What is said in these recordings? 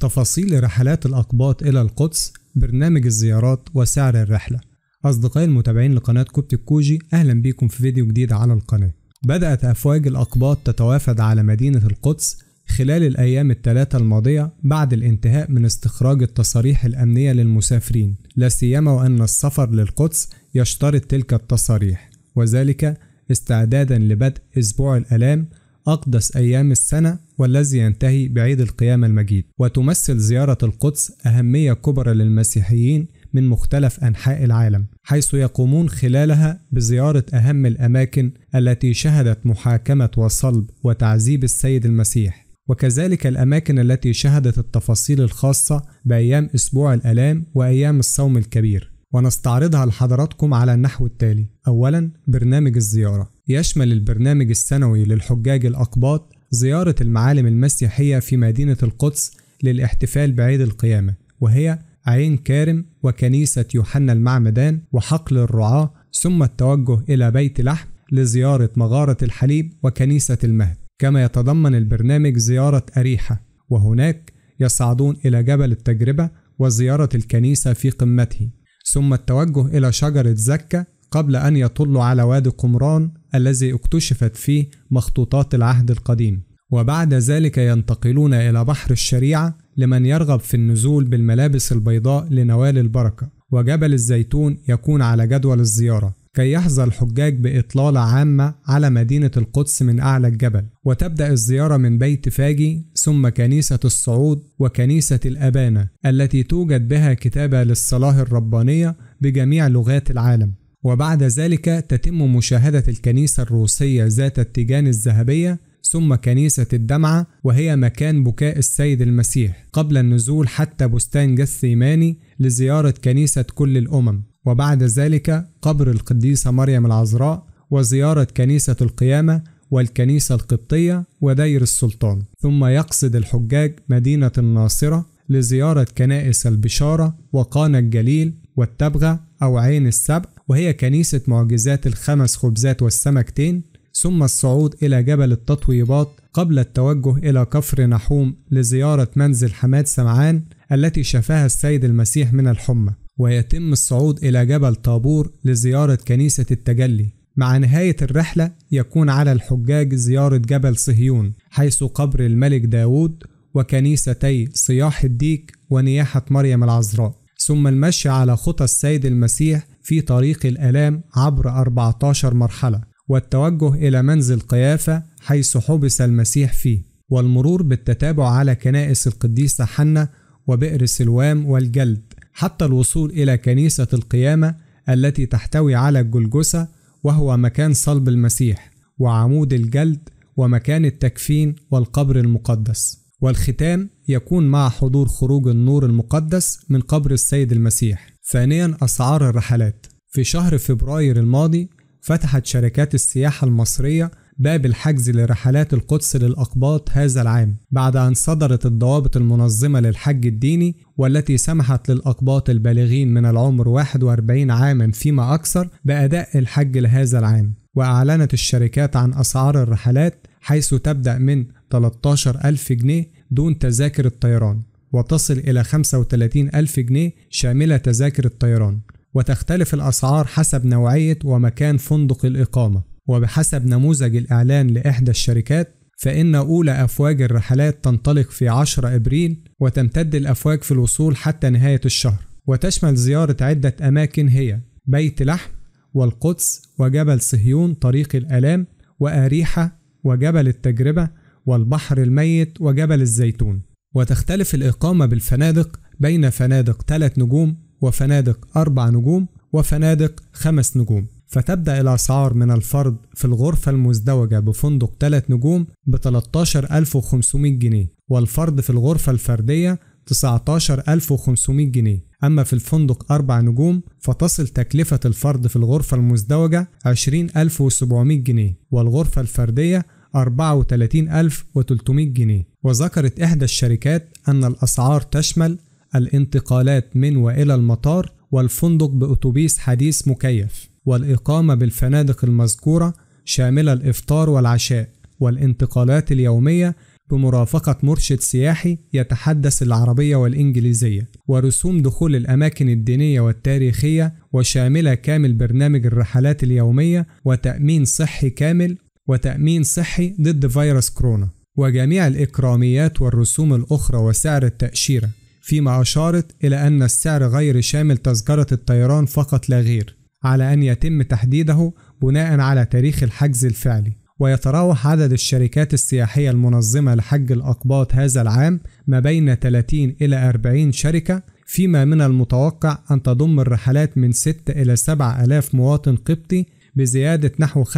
تفاصيل رحلات الأقباط إلى القدس برنامج الزيارات وسعر الرحلة. أصدقائي المتابعين لقناة كوبت الكوجي أهلا بيكم في فيديو جديد على القناة. بدأت أفواج الأقباط تتوافد على مدينة القدس خلال الأيام الثلاثة الماضية بعد الانتهاء من استخراج التصاريح الأمنية للمسافرين. لا سيما وأن السفر للقدس يشترط تلك التصاريح. وذلك استعدادا لبدء أسبوع الآلام أقدس أيام السنة والذي ينتهي بعيد القيامة المجيد. وتمثل زيارة القدس أهمية كبرى للمسيحيين من مختلف أنحاء العالم حيث يقومون خلالها بزيارة أهم الأماكن التي شهدت محاكمة وصلب وتعذيب السيد المسيح. وكذلك الأماكن التي شهدت التفاصيل الخاصة بأيام أسبوع الآلام وأيام الصوم الكبير. ونستعرضها لحضراتكم على النحو التالي. أولا برنامج الزيارة. يشمل البرنامج السنوي للحجاج الأقباط زيارة المعالم المسيحية في مدينة القدس للاحتفال بعيد القيامة وهي عين كارم وكنيسة يوحنا المعمدان وحقل الرعاة ثم التوجه إلى بيت لحم لزيارة مغارة الحليب وكنيسة المهد. كما يتضمن البرنامج زيارة أريحة وهناك يصعدون إلى جبل التجربة وزيارة الكنيسة في قمته ثم التوجه إلى شجرة زكة قبل أن يطلوا على وادي قمران الذي اكتشفت فيه مخطوطات العهد القديم. وبعد ذلك ينتقلون إلى بحر الشريعة لمن يرغب في النزول بالملابس البيضاء لنوال البركة وجبل الزيتون يكون على جدول الزيارة كي يحظى الحجاج بإطلالة عامة على مدينة القدس من أعلى الجبل. وتبدأ الزيارة من بيت فاجي ثم كنيسة الصعود وكنيسة الأبانة التي توجد بها كتابة للصلاة الربانية بجميع لغات العالم. وبعد ذلك تتم مشاهدة الكنيسة الروسية ذات التيجان الذهبية ثم كنيسة الدمعة وهي مكان بكاء السيد المسيح قبل النزول حتى بستان جثيماني لزيارة كنيسة كل الأمم. وبعد ذلك قبر القديسة مريم العذراء وزيارة كنيسة القيامة والكنيسة القبطية ودير السلطان. ثم يقصد الحجاج مدينة الناصرة لزيارة كنائس البشارة وقانا الجليل والتبغة أو عين السبع وهي كنيسة معجزات الخمس خبزات والسمكتين ثم الصعود إلى جبل التطويبات قبل التوجه إلى كفر نحوم لزيارة منزل حماد سمعان التي شفاها السيد المسيح من الحمى. ويتم الصعود إلى جبل طابور لزيارة كنيسة التجلي. مع نهاية الرحلة يكون على الحجاج زيارة جبل صهيون حيث قبر الملك داود وكنيستي صياح الديك ونياحة مريم العذراء. ثم المشي على خطى السيد المسيح في طريق الآلام عبر 14 مرحلة والتوجه إلى منزل قيافة حيث حبس المسيح فيه والمرور بالتتابع على كنائس القديسة حنة وبئر سلوام والجلد حتى الوصول إلى كنيسة القيامة التي تحتوي على الجلجسة وهو مكان صلب المسيح وعمود الجلد ومكان التكفين والقبر المقدس. والختام يكون مع حضور خروج النور المقدس من قبر السيد المسيح. ثانيا أسعار الرحلات. في شهر فبراير الماضي فتحت شركات السياحة المصرية باب الحجز لرحلات القدس للأقباط هذا العام بعد أن صدرت الضوابط المنظمة للحج الديني والتي سمحت للأقباط البالغين من العمر 41 عاما فيما أكثر بأداء الحج لهذا العام. وأعلنت الشركات عن أسعار الرحلات حيث تبدأ من 13 ألف جنيه دون تذاكر الطيران. وتصل إلى 35 ألف جنيه شاملة تذاكر الطيران. وتختلف الأسعار حسب نوعية ومكان فندق الإقامة. وبحسب نموذج الإعلان لإحدى الشركات فإن أولى أفواج الرحلات تنطلق في 10 إبريل وتمتد الأفواج في الوصول حتى نهاية الشهر. وتشمل زيارة عدة أماكن هي بيت لحم والقدس وجبل صهيون طريق الآلام وأريحة وجبل التجربة والبحر الميت وجبل الزيتون. وتختلف الإقامة بالفنادق بين فنادق 3 نجوم وفنادق 4 نجوم وفنادق 5 نجوم. فتبدأ الأسعار من الفرد في الغرفة المزدوجة بفندق 3 نجوم ب 13500 جنيه والفرد في الغرفة الفردية 19500 جنيه. أما في الفندق 4 نجوم فتصل تكلفة الفرد في الغرفة المزدوجة 20700 جنيه والغرفة الفردية 34300 جنيه. وذكرت إحدى الشركات أن الأسعار تشمل الانتقالات من وإلى المطار والفندق بأتوبيس حديث مكيف والإقامة بالفنادق المذكورة شاملة الإفطار والعشاء والانتقالات اليومية بمرافقة مرشد سياحي يتحدث العربية والإنجليزية ورسوم دخول الأماكن الدينية والتاريخية وشاملة كامل برنامج الرحلات اليومية وتأمين صحي كامل وتأمين صحي ضد فيروس كورونا وجميع الإكراميات والرسوم الأخرى وسعر التأشيرة فيما أشارت إلى أن السعر غير شامل تذكرة الطيران فقط لا غير على أن يتم تحديده بناء على تاريخ الحجز الفعلي. ويتراوح عدد الشركات السياحية المنظمة لحج الأقباط هذا العام ما بين 30 إلى 40 شركة فيما من المتوقع أن تضم الرحلات من 6 إلى 7 ألاف مواطن قبطي بزيادة نحو 25%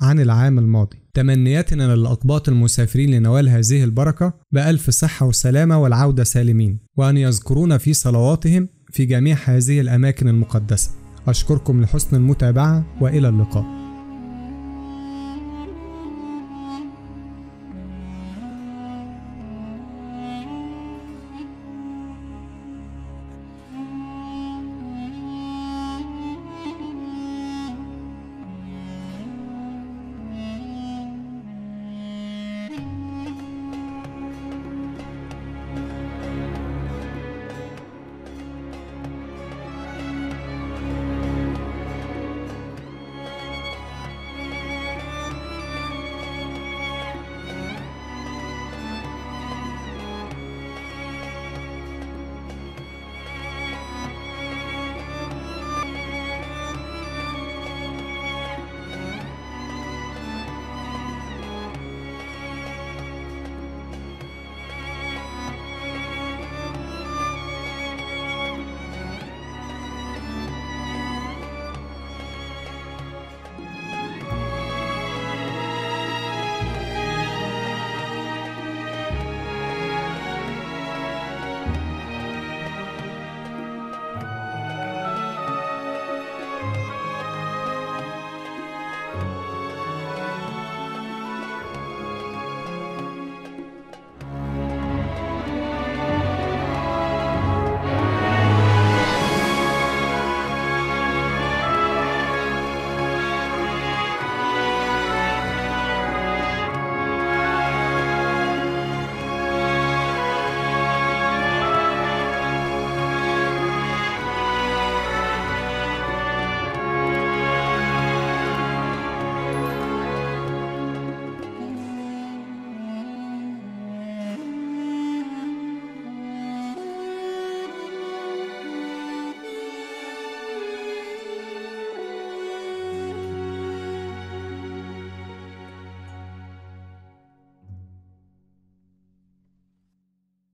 عن العام الماضي. تمنياتنا للأقباط المسافرين لنوال هذه البركة بألف صحة وسلامة والعودة سالمين وأن يذكرونا في صلواتهم في جميع هذه الأماكن المقدسة. أشكركم لحسن المتابعة وإلى اللقاء.